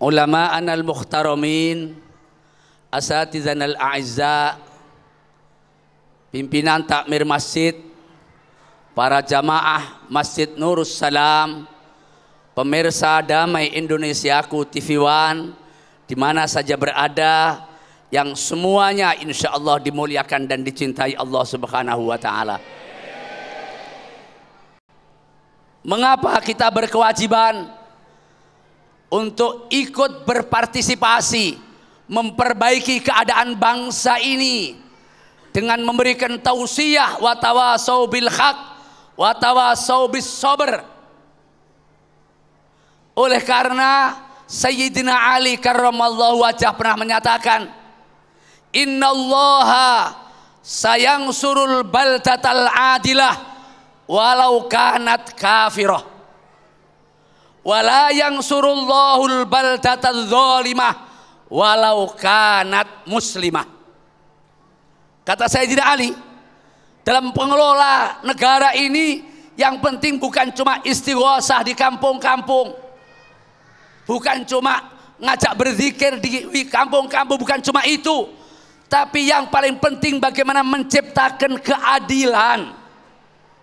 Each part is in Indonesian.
ulama'ana al-mukhtaramin, asatizan al-a'izza, pimpinan takmir masjid, para jamaah Masjid Nurus Salam, pemirsa damai Indonesiaku TV One, di mana saja berada, yang semuanya insya Allah dimuliakan dan dicintai Allah Subhanahu wa Ta'ala. Mengapa kita berkewajiban untuk ikut berpartisipasi memperbaiki keadaan bangsa ini dengan memberikan tausiah wa tawasau bil haq wa tawasau bis sabr. Oleh karena Sayyidina Ali karramallahu wajah pernah menyatakan innallaha sayang surul baldatal adilah walau kanat kafirah wala yang surullahul baldatadz zalimah walau kanat muslimah. Kata Sayyidina Ali dalam pengelola negara ini yang penting bukan cuma istighosah di kampung-kampung bukan cuma ngajak berzikir di kampung-kampung bukan cuma itu tapi yang paling penting bagaimana menciptakan keadilan.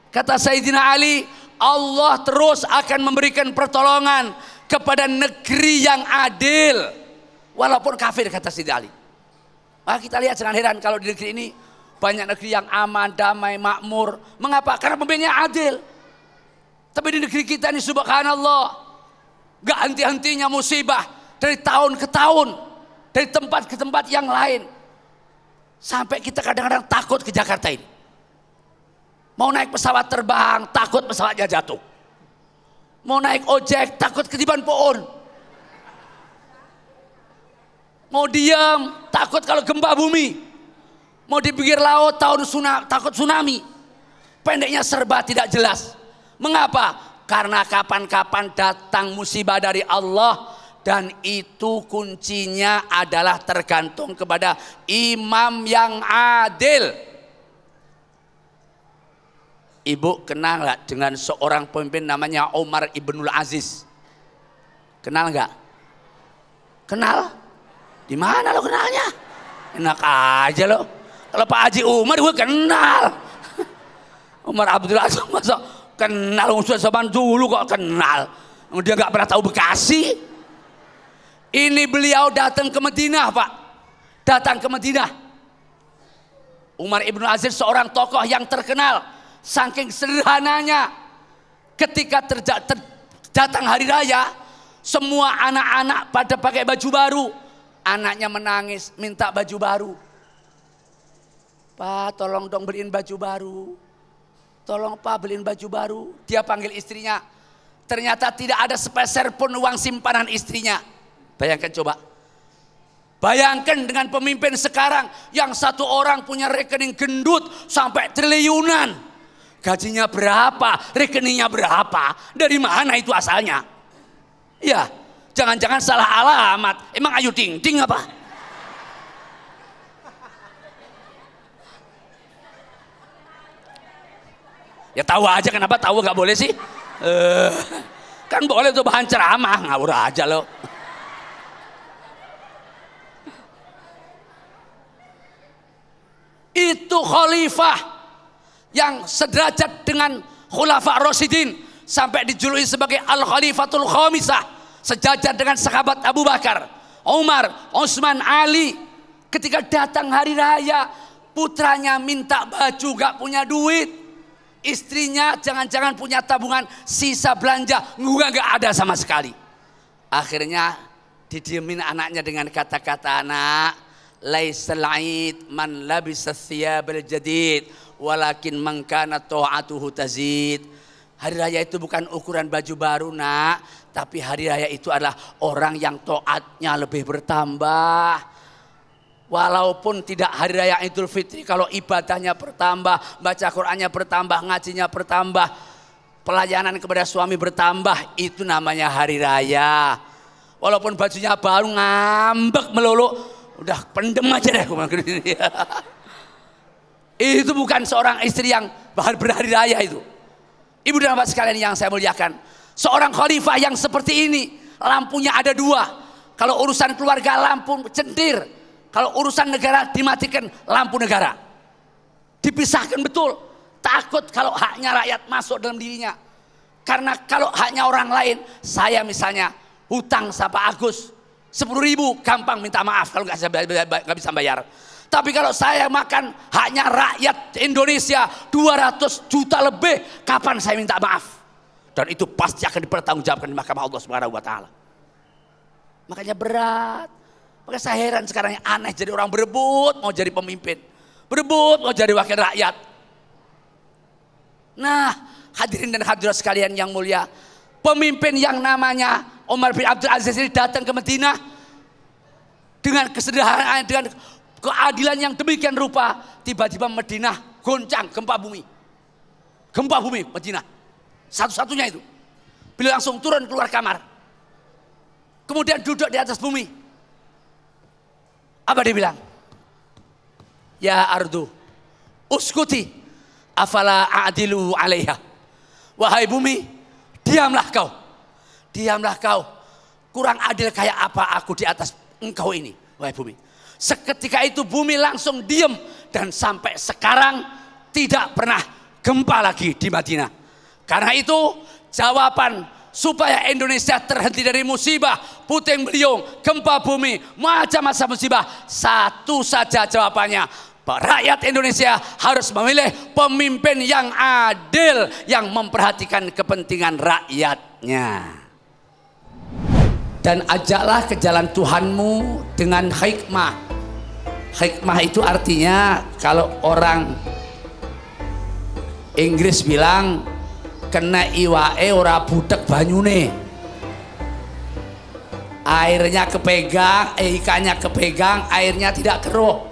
Kata Sayyidina Ali Allah terus akan memberikan pertolongan kepada negeri yang adil walaupun kafir kata Siti Ali. Maka kita lihat jangan heran kalau di negeri ini banyak negeri yang aman, damai, makmur. Mengapa? Karena pemimpinnya adil. Tapi di negeri kita ini subhanallah gak henti-hentinya musibah dari tahun ke tahun, dari tempat ke tempat yang lain. Sampai kita kadang-kadang takut ke Jakarta ini. Mau naik pesawat terbang, takut pesawatnya jatuh. Mau naik ojek, takut ketiban pohon. Mau diam, takut kalau gempa bumi. Mau di pinggir laut, tahun tsunami, takut tsunami. Pendeknya serba tidak jelas. Mengapa? Karena kapan-kapan datang musibah dari Allah dan itu kuncinya adalah tergantung kepada imam yang adil. Ibu kenal nggak dengan seorang pemimpin namanya Umar ibnul Aziz? Kenal nggak? Kenal? Di mana lo kenalnya? Enak aja lo. Kalau Pak Haji Umar gue kenal. Umar Abdul Aziz masa kenal Ustaz zaman dulu kok kenal. Dia nggak pernah tahu Bekasi. Ini beliau datang ke Madinah pak. Datang ke Madinah. Umar ibnu Aziz seorang tokoh yang terkenal Saking sederhananya ketika terja, ter, datang hari raya, semua anak-anak pada pakai baju baru. Anaknya menangis, minta baju baru. Pak, tolong dong beliin baju baru. Tolong Pak beliin baju baru. Dia panggil istrinya. Ternyata tidak ada sepeser pun uang simpanan istrinya. Bayangkan coba. Bayangkan dengan pemimpin sekarang yang satu orang punya rekening gendut sampai triliunan. Gajinya berapa? Rekeningnya berapa? Dari mana itu asalnya? Ya, jangan-jangan salah alamat. Emang Ayu Ting Ting apa? Ya tahu aja kenapa tahu gak boleh sih? Uh, kan boleh tuh bahan ceramah ngawur aja lo. Itu khalifah yang sederajat dengan khulafa Rasidin sampai dijuluki sebagai Al Khalifatul Khamisah sejajar dengan sahabat Abu Bakar, Umar, Utsman, Ali. Ketika datang hari raya, putranya minta baju gak punya duit. Istrinya jangan-jangan punya tabungan sisa belanja, enggak gak ada sama sekali. Akhirnya didiemin anaknya dengan kata-kata anak, laisal aid man labisa thiyabal jadid walakin mangkana ta'atuhu tazid. Hari raya itu bukan ukuran baju baru nak, tapi hari raya itu adalah orang yang taatnya lebih bertambah. Walaupun tidak hari raya Idul Fitri, kalau ibadahnya bertambah, baca Qur'annya bertambah, ngajinya bertambah, pelayanan kepada suami bertambah, itu namanya hari raya. Walaupun bajunya baru ngambek melulu, udah pendem aja deh. Itu bukan seorang istri yang berhari raya itu. Ibu dan bapak sekalian yang saya muliakan. Seorang khalifah yang seperti ini. Lampunya ada dua. Kalau urusan keluarga lampu cendir. Kalau urusan negara dimatikan lampu negara. Dipisahkan betul. Takut kalau haknya rakyat masuk dalam dirinya. Karena kalau haknya orang lain, saya misalnya hutang sama Agus, 10 ribu gampang minta maaf kalau nggak bisa bayar. Tapi kalau saya makan haknya rakyat Indonesia 200 juta lebih, kapan saya minta maaf? Dan itu pasti akan dipertanggungjawabkan di mahkamah Allah Subhanahu wa taala. Makanya berat. Makanya saya heran sekarang yang aneh jadi orang berebut mau jadi pemimpin. Berebut mau jadi wakil rakyat. Nah, hadirin dan hadirat sekalian yang mulia. Pemimpin yang namanya Umar bin Abdul Aziz ini datang ke Madinah dengan kesederhanaan, dengan keadilan yang demikian rupa. Tiba-tiba Madinah goncang gempa bumi. Gempa bumi Madinah. Satu-satunya itu. Beliau langsung turun keluar kamar Kemudian duduk di atas bumi. Apa dia bilang? Ya ardu, uskuti, afala adilu alaiha. Wahai bumi, diamlah kau. Diamlah kau. Kurang adil kayak apa aku di atas engkau ini, wahai bumi. Seketika itu bumi langsung diam dan sampai sekarang tidak pernah gempa lagi di Madinah. Karena itu jawaban supaya Indonesia terhenti dari musibah, puting beliung, gempa bumi, macam-macam musibah. Satu saja jawabannya, rakyat Indonesia harus memilih pemimpin yang adil yang memperhatikan kepentingan rakyatnya. Dan ajaklah ke jalan Tuhanmu dengan hikmah. Hikmah itu artinya kalau orang Inggris bilang kena iwae ora budek banyune airnya kepegang eh, ikannya kepegang airnya tidak keruh